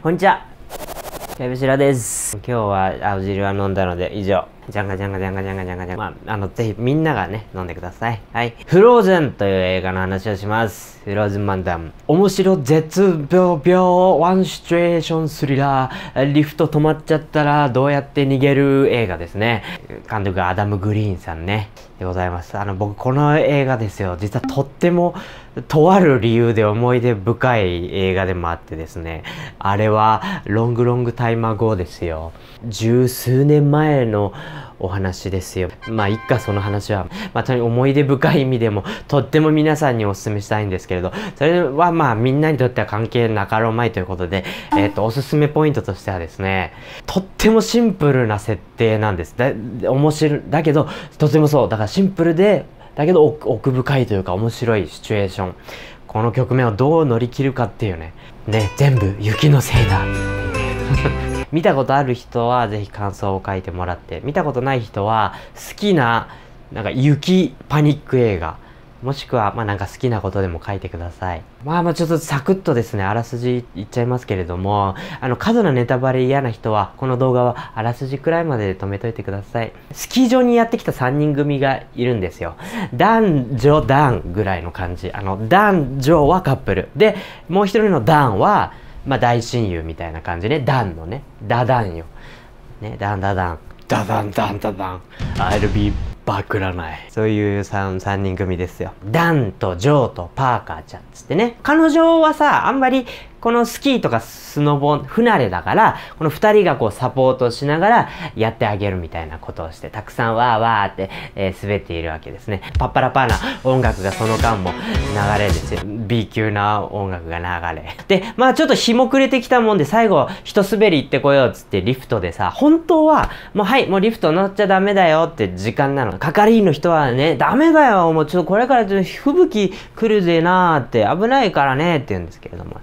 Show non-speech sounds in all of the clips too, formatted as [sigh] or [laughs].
こんにちは。キャベシラです。今日は青汁は飲んだので以上。ジャンガジャンガジャンガジャンガジャンガジャンガ。まあ、あの、ぜひみんながね、飲んでください。はい。フローズンという映画の話をします。フローズンマンダム。面白絶病病ワンシチュエーションスリラー。リフト止まっちゃったらどうやって逃げる映画ですね。監督アダム・グリーンさんね。でございます。あの、僕この映画ですよ。実はとっても、とある理由で思い出深い映画でもあってですね。あれは、ロングロングタイマー後ですよ。十数年前のお話ですよ。まあ、一家その話は、まあ、に思い出深い意味でも、とっても皆さんにお勧めしたいんですけれど、それはまあ、みんなにとっては関係なかろうまいということで、えっ、と、おすすめポイントとしてはですね、とってもシンプルな設定なんです。だ、面白い、だけど、とてもそう。だからシンプルで、だけど奥奥深いというか面白いシチュエーション。この局面をどう乗り切るかっていうね。ね、全部雪のせいだ。[laughs] 見たことある人はぜひ感想を書いてもらって、見たことない人は好きななんか雪パニック映画、もしくはまあなんか好きなことでも書いてください。まあまあちょっとサクッとですね、あらすじ言っちゃいますけれども、あの過度なネタバレ嫌な人はこの動画はあらすじくらいまで止めといてください。スキー場にやってきた3人組がいるんですよ。男女男ぐらいの感じ。あの男女はカップル。で、もう一人の男はまあ大親友みたいな感じね。ダンのね。ダダンよ。ね、ダンダダン。ダダンダンダダン。I'll be バクらない。そういう 3, 3人組ですよ。ダンとジョーとパーカーちゃんつってね。彼女はさ、あんまりこのスキーとかスノボ不慣れだから、この2人がこうサポートしながらやってあげるみたいなことをして、たくさんわーわーって、えー滑っているわけですね。パッパラパーな音楽がその間も流れですよ。B 級な音楽が流れ。で、まあちょっと日も暮れてきたもんで、最後、一滑り行ってこようっつってリフトでさ、本当は、もうはい、もうリフト乗っちゃダメだよって時間なの。係員の人はね、ダメだよ、もうちょっとこれからちょっと吹雪来るぜなーって危ないからねって言うんですけれども、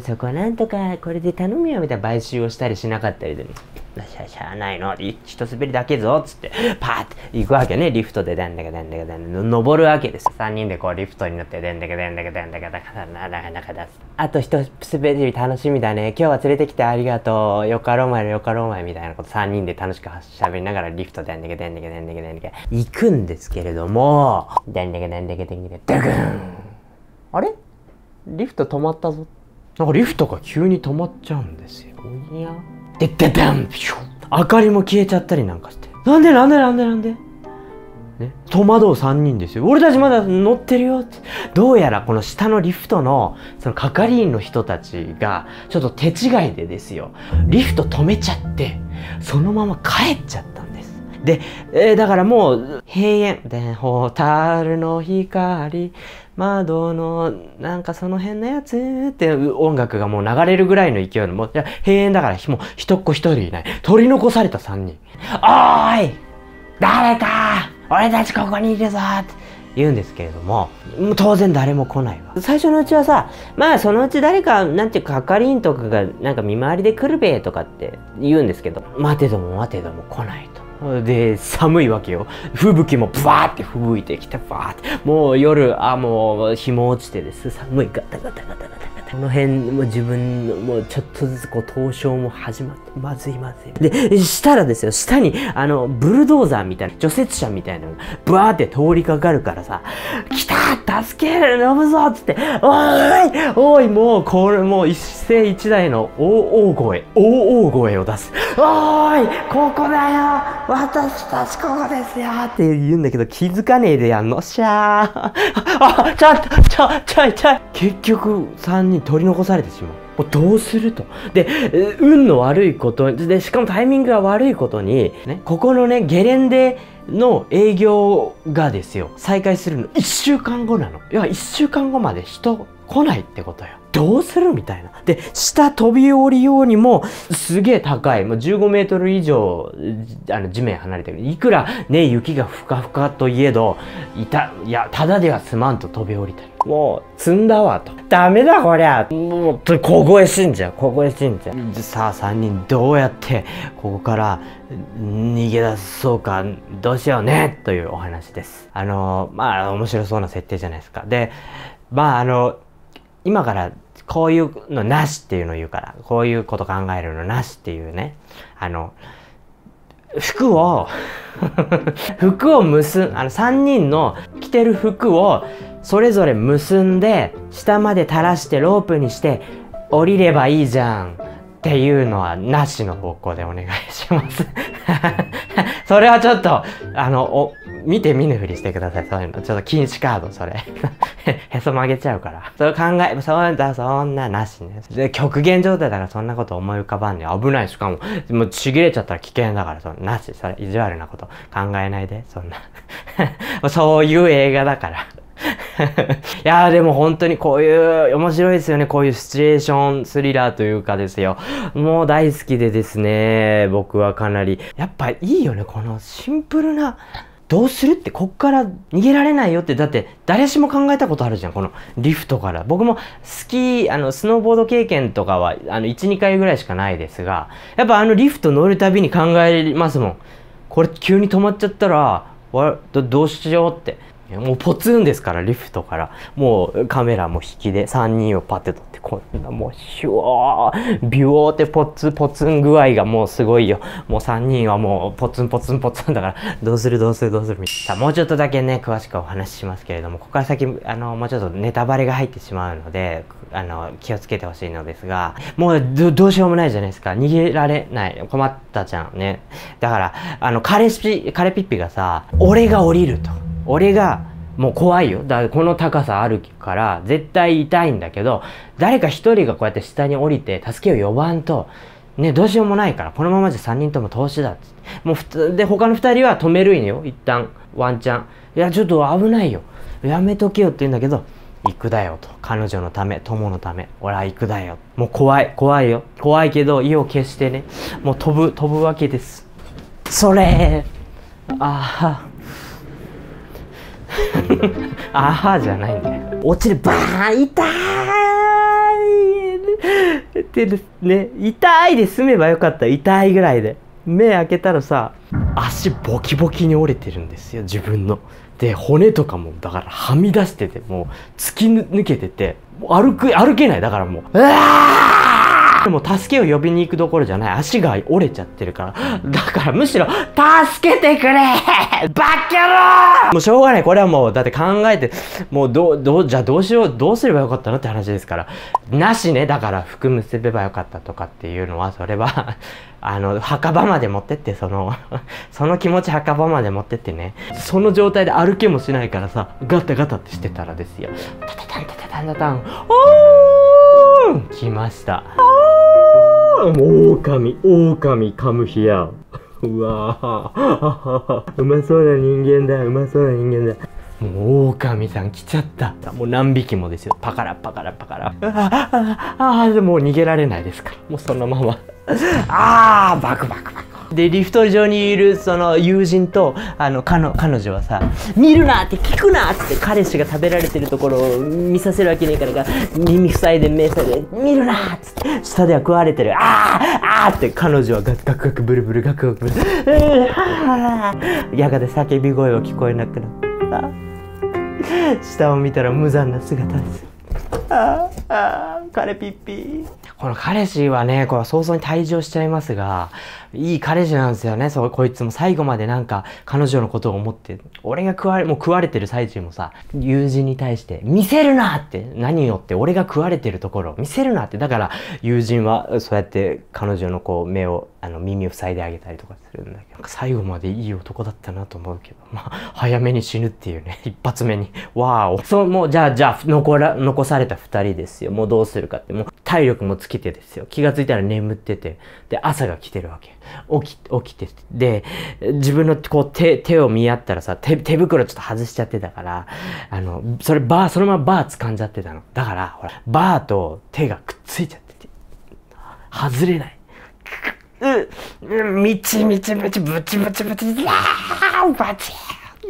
そこなんとかこれで頼むよみたいな買収をしたりしなかったりで、しゃしゃあないの、一滑りだけぞっつって、パーって行くわけね、リフトででんだけでんだけでんだけ登るわけです。3人でこうリフトに乗ってでんだけでんだけでんだけだからなかなか出す。あと一滑り楽しみだね。今日は連れてきてありがとう。よかろうまいよかろうまいみたいなこと3人で楽しく喋りながらリフトでんだけでんだけでんだけでんだけ行くんですけれども、でんだけでんだけでんだけドゥグンあれリフト止まったぞ。なんかリフトが急に止まっちゃうんですよ。おやで、ででんピュッ明かりも消えちゃったりなんかして。なんでなんでなんでなんで？ね、戸惑う3人ですよ。俺たちまだ乗ってるよって。どうやらこの下のリフトの、その係員の人たちが、ちょっと手違いでですよ。リフト止めちゃって、そのまま帰っちゃったんで。えーだからもう、閉園。で、ホタルの光、窓の、なんかその辺のやつって音楽がもう流れるぐらいの勢いの、もう、いや閉園だから、もう一っ子一人いない。取り残された3人。おーい誰か俺たちここにいるぞって言うんですけれども、も当然誰も来ないわ。最初のうちはさ、まあそのうち誰か、なんていうか、係員とかがなんか見回りで来るべとかって言うんですけど、待てども待てども来ないと。で、寒いわけよ。吹雪もブワーって吹雪いてきて、バーって。もう夜、あ、もう日も落ちてです。寒い。ガタガタガタガタガタ。この辺、も自分の、もうちょっとずつこう、凍傷も始まって、まずいまずい。で、したらですよ、下に、あの、ブルドーザーみたいな、除雪車みたいなのが、ブワーって通りかかるからさ、来た助ける呼ぶぞっつって、おいおいもう、これもう一世一代の大大声、大大声を出す。おーいここだよ私たちここですよって言うんだけど、気づかねえでやんの。しゃー。あ、ちょっと、ちょ、ちょいちょい。結局、3人取り残されてしまう。もうどうすると。で、運の悪いことに、で、しかもタイミングが悪いことに、ね、ここのね、ゲレンデの営業がですよ、再開するの1週間後なの。いや、1週間後まで人来ないってことよ。どうするみたいな。で、下飛び降りようにも、すげえ高い。もう15メートル以上、あの、地面離れてる。いくらね、雪がふかふかといえど、いた、いや、ただでは済まんと飛び降りてる。もう、積んだわと。ダメだこりゃ。もう、小声死んじゃう。小声死んじゃう。さあ、3人どうやって、ここから逃げ出そうか、どうしようね、というお話です。あの、まあ、面白そうな設定じゃないですか。で、まあ、あの、今からこういうのなしっていうのを言うから、こういうこと考えるのなしっていうね。あの、服を [laughs] 服を結ん、あの、3人の着てる服をそれぞれ結んで、下まで垂らしてロープにして降りればいいじゃん。っていうのはなしの方向でお願いします [laughs] それはちょっと、あの、お、見て見ぬふりしてください。そういうの。ちょっと禁止カード、それ。[laughs] へそ曲げちゃうから。そう考え、そうだ、そんななしね。で、極限状態だからそんなこと思い浮かばんね危ない。しかも、もうちぎれちゃったら危険だから、そなし。それ、意地悪なこと考えないで。そんな。[laughs] そういう映画だから。[laughs] いやーでも本当にこういう面白いですよね。こういうシチュエーションスリラーというかですよ。もう大好きでですね、僕はかなり。やっぱいいよね。このシンプルな、どうするってこっから逃げられないよってだって誰しも考えたことあるじゃんこのリフトから。僕もスキーあのスノーボード経験とかはあの12回ぐらいしかないですがやっぱあのリフト乗るたびに考えますもん。これ急に止まっちゃったらどうしようって。もうポツンですから、リフトから。もうカメラも引きで3人をパッて撮って、こんなもうシュワー、ビューってポツポツン具合がもうすごいよ。もう3人はもうポツンポツンポツンだから、どうするどうするどうするみたいなさあ、もうちょっとだけね、詳しくお話ししますけれども、ここから先、あの、もうちょっとネタバレが入ってしまうので、あの、気をつけてほしいのですが、もうどどうしようもないじゃないですか。逃げられない。困ったじゃんね。だから、あの、彼氏、彼ピッピがさ、俺が降りると。俺がもう怖いよ。だからこの高さあるから絶対痛いんだけど、誰か一人がこうやって下に降りて助けを呼ばんと、ね、どうしようもないから、このままじゃ3人とも投資だっつって。もうふで、他の2人は止めるんよ。一旦、ワンチャン。いや、ちょっと危ないよ。やめとけよって言うんだけど、行くだよと。彼女のため、友のため。俺は行くだよ。もう怖い、怖いよ。怖いけど、意を決してね、もう飛ぶ、飛ぶわけです。それああ。[laughs] あはじゃないんだよ。落ちるバーン痛いってね、痛いで済めばよかった。痛いぐらいで。目開けたらさ、足ボキボキに折れてるんですよ、自分の。で、骨とかも、だからはみ出してて、もう突き抜けてて、歩く、歩けない。だからもう、うわーでも助けを呼びに行くどころじゃない。足が折れちゃってるから。だからむしろ、助けてくれバッキャローもうしょうがない。これはもう、だって考えて、もうどう、どう、じゃあどうしよう、どうすればよかったのって話ですから。なしね。だから服結べばよかったとかっていうのは、それは [laughs] あの、墓場まで持ってって、その [laughs] その気持ち墓場まで持ってってね。その状態で歩けもしないからさ、ガタガタってしてたらですよ。タタタンタタタンタタン、おー来ました。もう狼、狼カムヒア。うわ [laughs] うまそうな人間だ、うまそうな人間だ。もう狼さん来ちゃった。もう何匹もですよ。パカラパカラパカラ。ああ、ああ、でも逃げられないですから。もうそのまま。ああ、バクバクバク。でリフト上にいるその友人とあの彼彼女はさ「見るな!」って聞くなって彼氏が食べられてるところを見させるわけねえから耳塞いで目塞いで「見るな!」っつって下では食われてる「ああああ!」って彼女はガクガクブルブルガクガクブルやがて叫び声は聞こえなくなった下を見たら無残な姿ですああ彼ピッピこの彼氏はね、これ早々に退場しちゃいますが、いい彼氏なんですよね、そう、こいつも最後までなんか彼女のことを思って、俺が食われ、もう食われてる最中もさ、友人に対して、見せるなって、何よって俺が食われてるところを見せるなって、だから友人はそうやって彼女のこう目を、あの耳を塞いであげたりとかするんだけど、最後までいい男だったなと思うけど、まあ、早めに死ぬっていうね、[laughs] 一発目に、わーお。そう、もうじゃあ、じゃあ、残ら、残された二人ですよ。もうどうするかって、もう体力も尽きてですよ。気がついたら眠ってて、で、朝が来てるわけ。起き、起きて、で、自分のこう手、手を見合ったらさ、手、手袋ちょっと外しちゃってたから、あの、それバー、そのままバー掴んじゃってたの。だから、ほら、バーと手がくっついちゃってて、外れない。う、みちみちみち、ぶちぶちぶち、やーバチ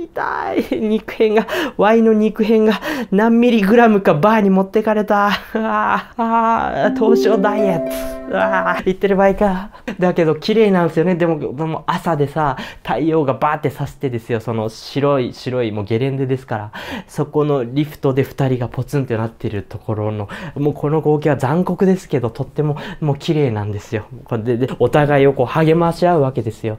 痛い。[laughs] 肉片が、ワイの肉片が何ミリグラムかバーに持ってかれた。[laughs] ああ、凍傷ダイエット。うわー言ってる場合か。だけど綺麗なんですよね。でも、でも朝でさ、太陽がバーってさしてですよ。その白い、白い、もうゲレンデですから。そこのリフトで二人がポツンってなってるところの、もうこの光景は残酷ですけど、とってももう綺麗なんですよ。これで、で、お互いをこう励まし合うわけですよ。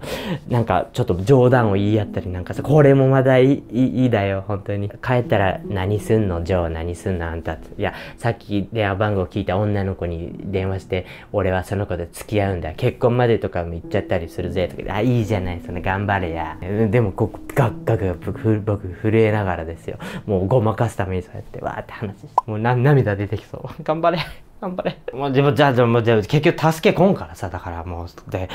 なんかちょっと冗談を言い合ったりなんかさ、これもまだいい、いいだよ、本当に。帰ったら何すんの？ジョー何すんの？あんたって。いや、さっき電話番号聞いた女の子に電話して、俺はその子と付き合うんだ。結婚までとかも言っちゃったりするぜ。とかあ、いいじゃない、その頑張れや。でも、ここ、ガッガッガッ僕、震えながらですよ。もうごまかすためにそうやって、わーって話して。もう涙出てきそう。頑張れ。頑張れ。もうでも、じゃあ、でも、でも結局助けこんからさ、だからもう、で、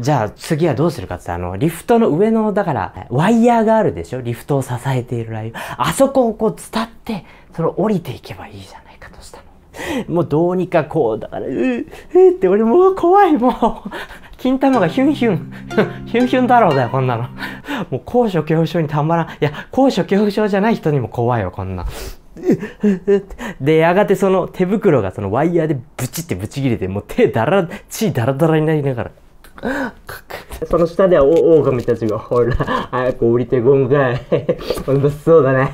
じゃあ次はどうするかってあの、リフトの上の、だから、ワイヤーがあるでしょ？リフトを支えているライン。あそこをこう伝って、それを降りていけばいいじゃないかとしたの。もうどうにかこう、だから、うー、うって俺もう怖い、もう。金玉がヒュンヒュン、[laughs] ヒュンヒュンだろうだよ、こんなの。もう高所恐怖症にたまらん。いや、高所恐怖症じゃない人にも怖いよ、こんな。[laughs] で、やがてその手袋がそのワイヤーでブチってブチ切れて、もう手だら、血だらだらになりながら、[laughs] その下ではオオカミたちが、ほら、早く降りてこんかい。ほんとそうだね。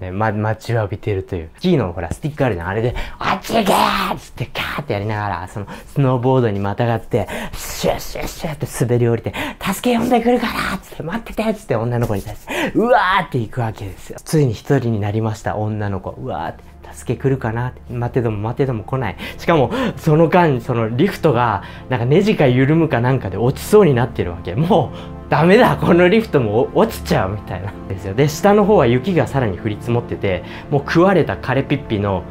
ね、ま、待ちわびてるという。キーのほら、スティックあるじゃん。あれで、あっち行けーっつってカーってやりながら、その、スノーボードにまたがって、シュッシュッシュッって滑り降りて、助け呼んでくるからっつって、待っててっつって女の子に対して、うわーって行くわけですよ。ついに一人になりました、女の子。うわーって。助け来るかなって待ってども待ってども来ない。しかも、その間、そのリフトが、なんかネジか緩むかなんかで落ちそうになってるわけ。もう、ダメだこのリフトも落ちちゃうみたいな。ですよ。で、下の方は雪がさらに降り積もってて、もう食われたカレピッピの、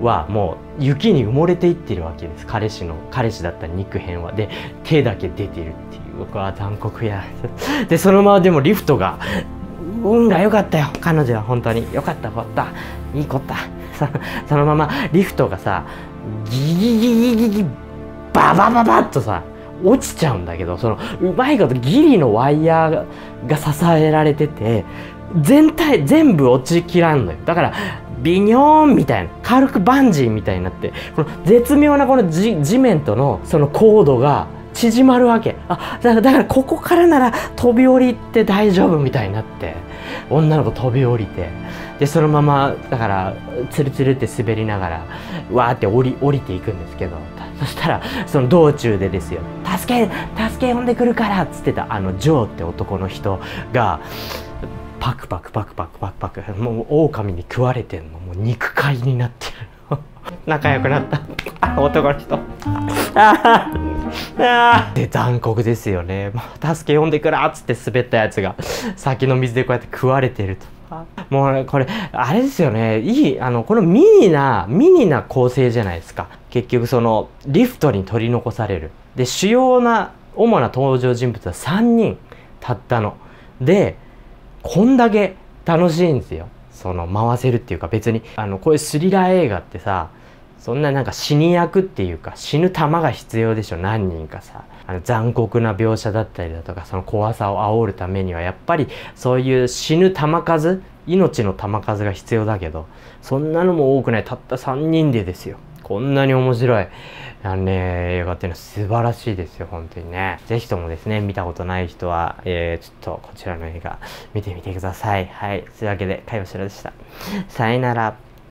はもう雪に埋もれていってるわけです。彼氏の、彼氏だった肉片は。で、手だけ出てるっていう。僕は残酷や。[laughs] で、そのままでもリフトが、運が良かったよ。彼女は本当に。良かったことだ。いいことだ。[laughs] そのままリフトがさギギギギギギババババッとさ落ちちゃうんだけどそのうまいことギリのワイヤーが支えられてて全体全部落ちきらんのよ。だからビニョーンみたいな軽くバンジーみたいになってこの絶妙なこの地面とのその高度が縮まるわけ。あだからだからここからなら飛び降りて大丈夫みたいになって女の子飛び降りてでそのままだからツルツルって滑りながらわーって降り降りていくんですけどそしたらその道中でですよ「助け助け呼んでくるから」っつってたあのジョーって男の人がパクパクパクパクパクパクもう狼に食われてんの。もう肉塊になってる。[laughs] 仲良くなった。[laughs] 男の人。[laughs] で残酷ですよね。助け呼んでくらっつって滑ったやつが先の水でこうやって食われてると。もう、これ、あれですよね。いい、あの、このミニな、ミニな構成じゃないですか。結局その、リフトに取り残される。で、主要な、主な登場人物は3人、たったの。で、こんだけ楽しいんですよ。その、回せるっていうか別に、あの、こういうスリラー映画ってさ、そんななんか死に役っていうか死ぬ玉が必要でしょ何人かさあの残酷な描写だったりだとかその怖さを煽るためにはやっぱりそういう死ぬ玉数命の玉数が必要だけどそんなのも多くないたった3人でですよこんなに面白いあのね、映画っていうのは素晴らしいですよ、本当にね。ぜひともですね、見たことない人は、えー、ちょっとこちらの映画見てみてください。はい。というわけで、かよしらでした。さよなら。